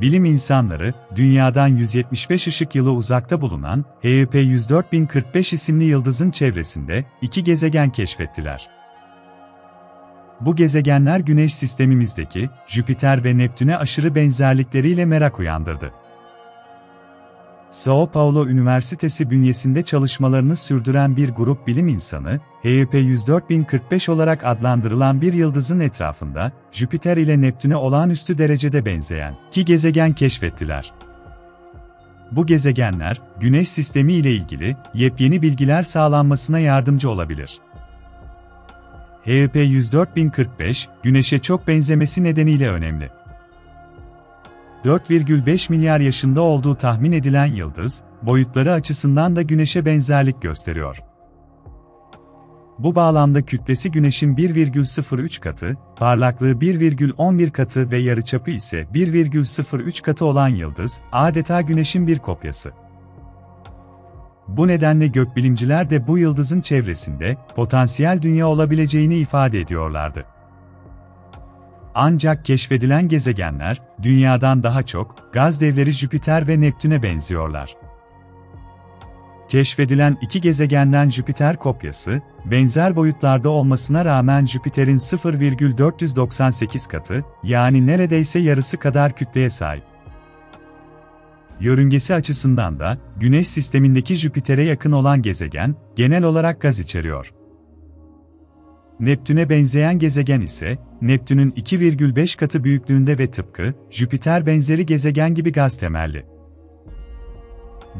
bilim insanları, Dünya'dan 175 ışık yılı uzakta bulunan HEP 104045 isimli yıldızın çevresinde iki gezegen keşfettiler. Bu gezegenler Güneş sistemimizdeki Jüpiter ve Neptün'e aşırı benzerlikleriyle merak uyandırdı. São Paulo Üniversitesi bünyesinde çalışmalarını sürdüren bir grup bilim insanı, HEP 104045 olarak adlandırılan bir yıldızın etrafında, Jüpiter ile Neptün'e olağanüstü derecede benzeyen iki gezegen keşfettiler. Bu gezegenler, Güneş sistemi ile ilgili yepyeni bilgiler sağlanmasına yardımcı olabilir. HEP 104045, Güneş'e çok benzemesi nedeniyle önemli. 4,5 milyar yaşında olduğu tahmin edilen yıldız, boyutları açısından da Güneş'e benzerlik gösteriyor. Bu bağlamda kütlesi Güneş'in 1,03 katı, parlaklığı 1,11 katı ve yarıçapı ise 1,03 katı olan yıldız, adeta Güneş'in bir kopyası. Bu nedenle gökbilimciler de bu yıldızın çevresinde potansiyel dünya olabileceğini ifade ediyorlardı. Ancak keşfedilen gezegenler, Dünya'dan daha çok, gaz devleri Jüpiter ve Neptün'e benziyorlar. Keşfedilen iki gezegenden Jüpiter kopyası, benzer boyutlarda olmasına rağmen Jüpiter'in 0,498 katı, yani neredeyse yarısı kadar kütleye sahip. Yörüngesi açısından da, Güneş sistemindeki Jüpiter'e yakın olan gezegen, genel olarak gaz içeriyor. Neptün'e benzeyen gezegen ise, Neptün'ün 2,5 katı büyüklüğünde ve tıpkı, Jüpiter benzeri gezegen gibi gaz temelli.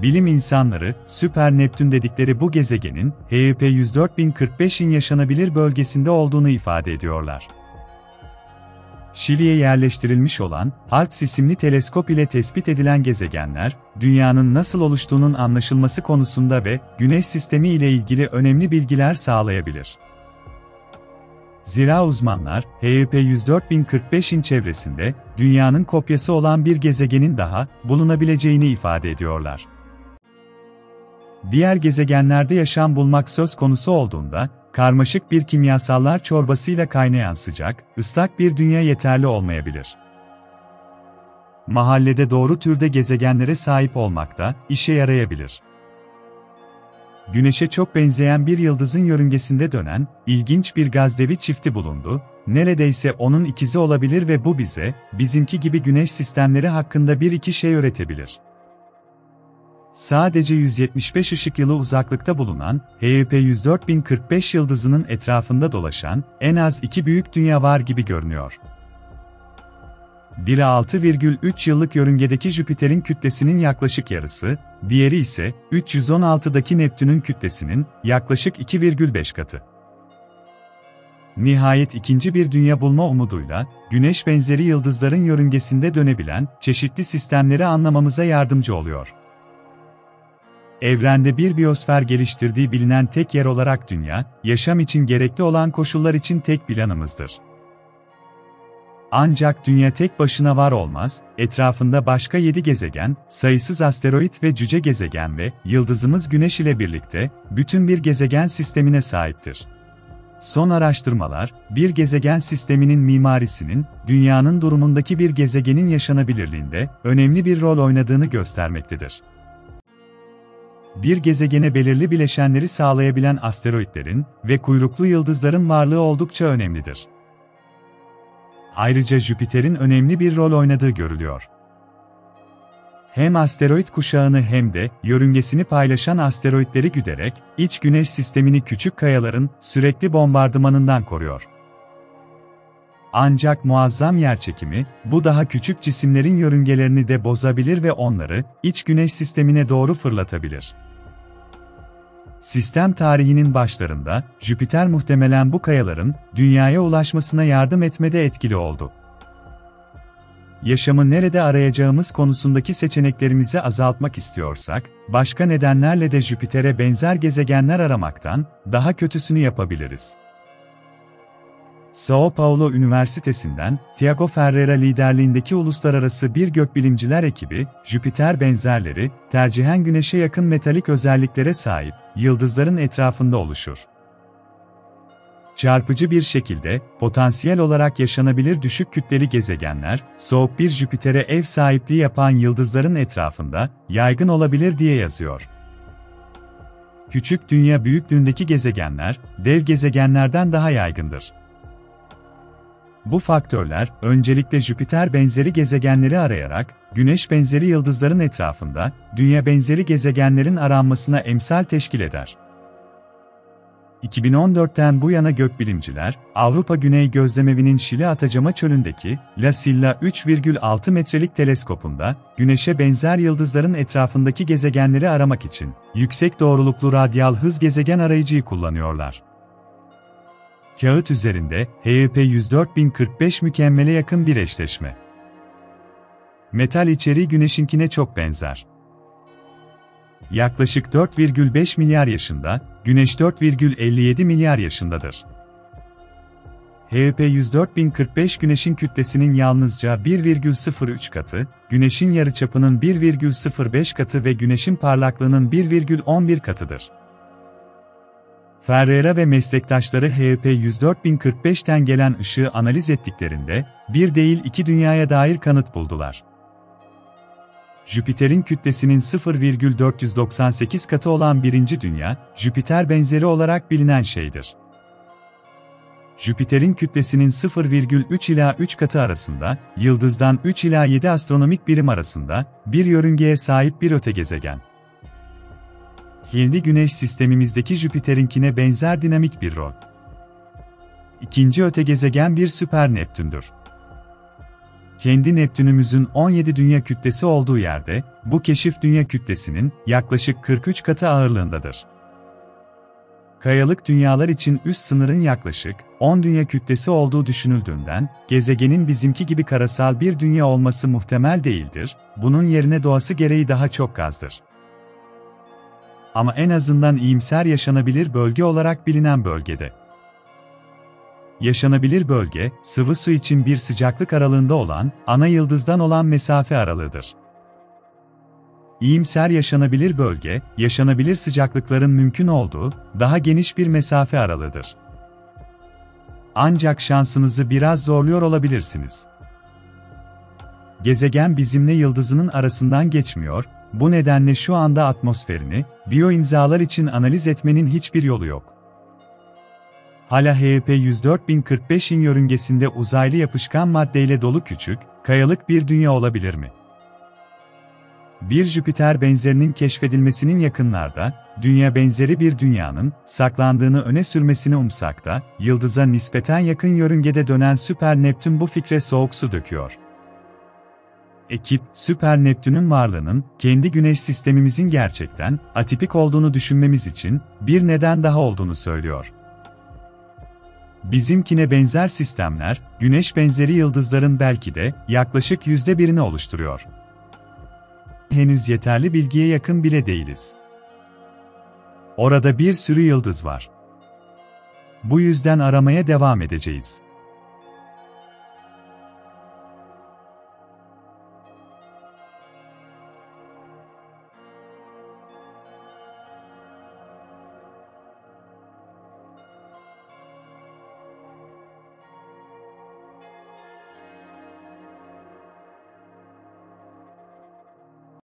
Bilim insanları, süper Neptün dedikleri bu gezegenin, HEP 104045'in yaşanabilir bölgesinde olduğunu ifade ediyorlar. Şili'ye yerleştirilmiş olan Alps isimli teleskop ile tespit edilen gezegenler, dünyanın nasıl oluştuğunun anlaşılması konusunda ve Güneş sistemi ile ilgili önemli bilgiler sağlayabilir. Zira uzmanlar, HEP 104045'in çevresinde, dünyanın kopyası olan bir gezegenin daha bulunabileceğini ifade ediyorlar. Diğer gezegenlerde yaşam bulmak söz konusu olduğunda, karmaşık bir kimyasallar çorbasıyla kaynayan sıcak, ıslak bir dünya yeterli olmayabilir. Mahallede doğru türde gezegenlere sahip olmakta işe yarayabilir. Güneş'e çok benzeyen bir yıldızın yörüngesinde dönen, ilginç bir gazdevi çifti bulundu, neredeyse onun ikizi olabilir ve bu bize, bizimki gibi güneş sistemleri hakkında bir iki şey öğretebilir. Sadece 175 ışık yılı uzaklıkta bulunan, HEP 104045 yıldızının etrafında dolaşan, en az iki büyük dünya var gibi görünüyor. Biri 6,3 yıllık yörüngedeki Jüpiter'in kütlesinin yaklaşık yarısı, diğeri ise 316'daki Neptün'ün kütlesinin yaklaşık 2,5 katı. Nihayet ikinci bir dünya bulma umuduyla, Güneş benzeri yıldızların yörüngesinde dönebilen çeşitli sistemleri anlamamıza yardımcı oluyor. Evrende bir biyosfer geliştirdiği bilinen tek yer olarak Dünya, yaşam için gerekli olan koşullar için tek planımızdır. Ancak Dünya tek başına var olmaz, etrafında başka 7 gezegen, sayısız asteroid ve cüce gezegen ve yıldızımız Güneş ile birlikte bütün bir gezegen sistemine sahiptir. Son araştırmalar, bir gezegen sisteminin mimarisinin, Dünya'nın durumundaki bir gezegenin yaşanabilirliğinde önemli bir rol oynadığını göstermektedir. Bir gezegene belirli bileşenleri sağlayabilen asteroidlerin ve kuyruklu yıldızların varlığı oldukça önemlidir. Ayrıca Jüpiter'in önemli bir rol oynadığı görülüyor. Hem asteroid kuşağını hem de yörüngesini paylaşan asteroidleri güderek iç güneş sistemini küçük kayaların sürekli bombardımanından koruyor. Ancak muazzam yerçekimi, bu daha küçük cisimlerin yörüngelerini de bozabilir ve onları iç güneş sistemine doğru fırlatabilir. Sistem tarihinin başlarında, Jüpiter muhtemelen bu kayaların, dünyaya ulaşmasına yardım etmede etkili oldu. Yaşamı nerede arayacağımız konusundaki seçeneklerimizi azaltmak istiyorsak, başka nedenlerle de Jüpiter'e benzer gezegenler aramaktan, daha kötüsünü yapabiliriz. São Paulo Üniversitesi'nden, Tiago Ferreira liderliğindeki uluslararası bir gökbilimciler ekibi, Jüpiter benzerleri, tercihen Güneş'e yakın metalik özelliklere sahip, yıldızların etrafında oluşur. çarpıcı bir şekilde, potansiyel olarak yaşanabilir düşük kütleli gezegenler, soğuk bir Jüpiter'e ev sahipliği yapan yıldızların etrafında, yaygın olabilir diye yazıyor. Küçük dünya büyüklüğündeki gezegenler, dev gezegenlerden daha yaygındır. Bu faktörler, öncelikle Jüpiter benzeri gezegenleri arayarak, Güneş benzeri yıldızların etrafında, Dünya benzeri gezegenlerin aranmasına emsal teşkil eder. 2014'ten bu yana gökbilimciler, Avrupa Güney Gözlemevi'nin Şili Atacama Çölü'ndeki La Silla 3,6 metrelik teleskopunda, Güneş'e benzer yıldızların etrafındaki gezegenleri aramak için, yüksek doğruluklu radyal hız gezegen arayıcıyı kullanıyorlar. Kağıt üzerinde, HEP 104045 mükemmele yakın bir eşleşme. Metal içeriği Güneş'inkine çok benzer. Yaklaşık 4,5 milyar yaşında, Güneş 4,57 milyar yaşındadır. HEP 104045 Güneş'in kütlesinin yalnızca 1,03 katı, Güneş'in yarıçapının 1,05 katı ve Güneş'in parlaklığının 1,11 katıdır. Ferreira ve meslektaşları HEP 104045'ten gelen ışığı analiz ettiklerinde, bir değil iki dünyaya dair kanıt buldular. Jüpiter'in kütlesinin 0,498 katı olan birinci dünya, Jüpiter benzeri olarak bilinen şeydir. Jüpiter'in kütlesinin 0,3 ila 3 katı arasında, yıldızdan 3 ila 7 astronomik birim arasında, bir yörüngeye sahip bir öte gezegen. Kendi Güneş sistemimizdeki Jüpiter'inkine benzer dinamik bir rol. İkinci öte gezegen bir süper Neptün'dür kendi Neptünümüzün 17 dünya kütlesi olduğu yerde, bu keşif dünya kütlesinin yaklaşık 43 katı ağırlığındadır. Kayalık dünyalar için üst sınırın yaklaşık 10 dünya kütlesi olduğu düşünüldüğünden, gezegenin bizimki gibi karasal bir dünya olması muhtemel değildir, bunun yerine doğası gereği daha çok gazdır. Ama en azından iyimser yaşanabilir bölge olarak bilinen bölgede. Yaşanabilir bölge, sıvı su için bir sıcaklık aralığında olan, ana yıldızdan olan mesafe aralığıdır. İyimser yaşanabilir bölge, yaşanabilir sıcaklıkların mümkün olduğu, daha geniş bir mesafe aralığıdır. Ancak şansınızı biraz zorluyor olabilirsiniz. Gezegen bizimle yıldızının arasından geçmiyor, bu nedenle şu anda atmosferini, biyo imzalar için analiz etmenin hiçbir yolu yok. Hala HEP 104045'in yörüngesinde uzaylı yapışkan maddeyle dolu küçük, kayalık bir dünya olabilir mi? Bir Jüpiter benzerinin keşfedilmesinin yakınlarda, dünya benzeri bir dünyanın saklandığını öne sürmesini umsak da, yıldıza nispeten yakın yörüngede dönen Süper Neptün bu fikre soğuk su döküyor. Ekip, Süper Neptün'ün varlığının, kendi güneş sistemimizin gerçekten, atipik olduğunu düşünmemiz için, bir neden daha olduğunu söylüyor. Bizimkine benzer sistemler, güneş benzeri yıldızların belki de yaklaşık yüzde birini oluşturuyor. Henüz yeterli bilgiye yakın bile değiliz. Orada bir sürü yıldız var. Bu yüzden aramaya devam edeceğiz.